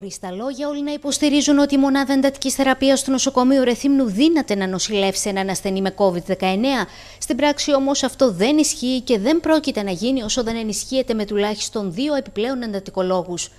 Χωρί τα λόγια, όλοι να υποστηρίζουν ότι η μονάδα εντατικής θεραπείας του νοσοκομείου Ρεθύμνου δύναται να νοσηλεύσει έναν ασθενή με COVID-19. Στην πράξη όμως αυτό δεν ισχύει και δεν πρόκειται να γίνει όσο δεν ενισχύεται με τουλάχιστον δύο επιπλέον εντατικολόγους.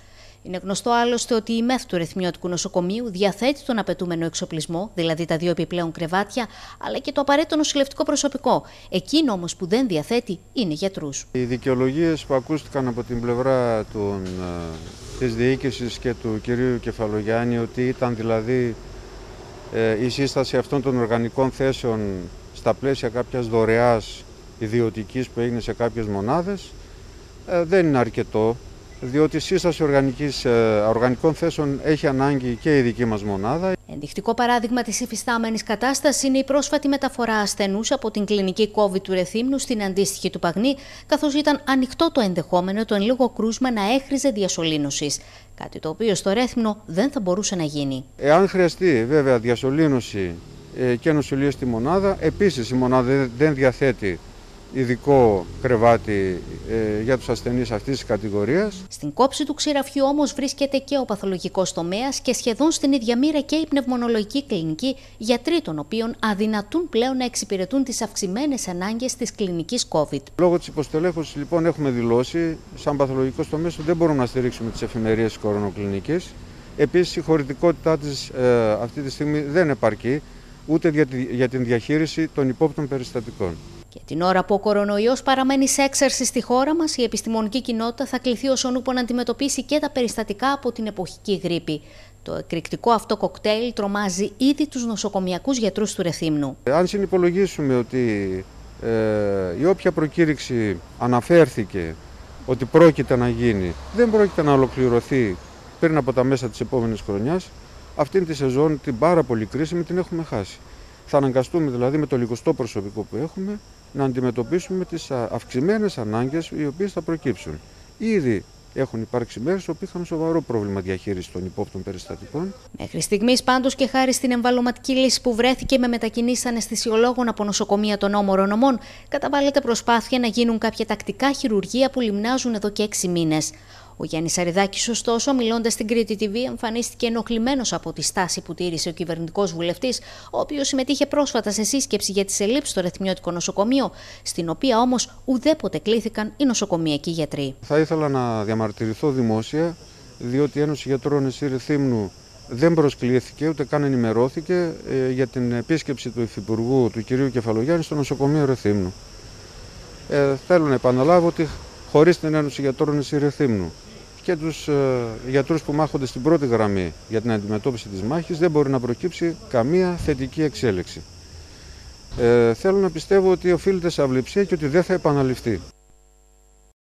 Είναι γνωστό άλλωστε ότι η ΜΕΘ του Ρεθμιώτικου Νοσοκομείου διαθέτει τον απαιτούμενο εξοπλισμό, δηλαδή τα δύο επιπλέον κρεβάτια, αλλά και το απαραίτητο νοσηλευτικό προσωπικό. Εκείνο όμως που δεν διαθέτει είναι γιατρούς. Οι δικαιολογίες που ακούστηκαν από την πλευρά των, ε, της διοίκησης και του κυρίου Κεφαλογιάννη ότι ήταν δηλαδή ε, η σύσταση αυτών των οργανικών θέσεων στα πλαίσια κάποιας δωρεάς ιδιωτικής που έγινε σε κάποιες μονάδες ε, δεν είναι αρκετό διότι η σύσταση οργανικής, ε, οργανικών θέσεων έχει ανάγκη και η δική μας μονάδα. Ενδεικτικό παράδειγμα της υφιστάμενης κατάστασης είναι η πρόσφατη μεταφορά ασθενούς από την κλινική COVID του Ρεθύμνου στην αντίστοιχη του Παγνή, καθώς ήταν ανοιχτό το ενδεχόμενο το εν λίγο κρούσμα να έχριζε διασωλήνωσης. Κάτι το οποίο στο Ρέθμνο δεν θα μπορούσε να γίνει. Εάν χρειαστεί βέβαια διασωλήνωση ε, και νοσηλεία στη μονάδα, επίσης η μονάδα δεν διαθέτει ειδικό κρεβάτι ε, για τους ασθενείς αυτής της κατηγορίας. Στην κόψη του ξηραφιού όμως βρίσκεται και ο παθολογικός τομέας και σχεδόν στην ίδια μοίρα και η πνευμονολογική κλινική, γιατροί των οποίων αδυνατούν πλέον να εξυπηρετούν τις αυξημένες ανάγκες της κλινικής COVID. Λόγω της υποστελέχωσης λοιπόν έχουμε δηλώσει, σαν παθολογικός τομέας, ότι δεν μπορούμε να στηρίξουμε τις εφημερίες της κορονοκλινικής. Επίσης η χωρητικότητά της ε, αυτή τη στιγμή δεν επαρκεί ούτε για την διαχείριση των υπόπτων περιστατικών. Και την ώρα που ο κορονοϊός παραμένει σε έξαρση στη χώρα μας, η επιστημονική κοινότητα θα κληθεί ως ονούπο να αντιμετωπίσει και τα περιστατικά από την εποχική γρήπη. Το εκρηκτικό αυτό κοκτέιλ τρομάζει ήδη τους νοσοκομιακούς γιατρούς του Ρεθύμνου. Αν συνυπολογίσουμε ότι ε, η όποια προκήρυξη αναφέρθηκε ότι πρόκειται να γίνει, δεν πρόκειται να ολοκληρωθεί πριν από τα μέσα της επόμενης χρονιάς, αυτήν τη σεζόν την πάρα πολύ κρίσιμη την έχουμε χάσει. Θα αναγκαστούμε δηλαδή με το λιγοστό προσωπικό που έχουμε να αντιμετωπίσουμε τις αυξημένες ανάγκες οι οποίες θα προκύψουν. Ήδη έχουν υπάρξει μέρες όπου είχαμε σοβαρό πρόβλημα διαχείρισης των υπόπτων περιστατικών. Μέχρι στιγμής, πάντως και χάρη στην εμβαλωματική λύση που βρέθηκε με μετακινήσεις αναισθησιολόγων από νοσοκομεία των όμορων ομών, καταβάλλεται προσπάθεια να γίνουν κάποια τακτικά χειρουργία που λιμνάζουν εδώ και έξι μήνες. Ο Γιάννης Αριδάκης, ωστόσο, μιλώντας στην Κρήτη TV, εμφανίστηκε ενοχλημένος από τη στάση που τήρησε ο κυβερνητικός βουλευτής, ο οποίος συμμετείχε πρόσφατα σε σύσκεψη για τις ελλείψεις στο Ρεθμιώτικο Νοσοκομείο, στην οποία όμως ουδέποτε κλήθηκαν οι νοσοκομιακοί γιατροί. Θα ήθελα να διαμαρτυρηθώ δημόσια, διότι η Ένωση Γιατρών Εσύρη Θύμνου δεν προσκλήθηκε ούτε καν ενημερώθηκε ε, για την επίσκεψη του Υφυπουργού του κυρίου Κεφαλογιάννη στο νοσοκομείο Ρεθύμνου. Ε, θέλω να επαναλάβω ότι χωρίς την Ένωση Γιατρών Εσύρη Θύμνου και τους ε, γιατρούς που μάχονται στην πρώτη γραμμή για την αντιμετώπιση της μάχης δεν μπορεί να προκύψει καμία θετική εξέλιξη. Ε, θέλω να πιστεύω ότι οφείλεται σε αυληψία και ότι δεν θα επαναληφθεί.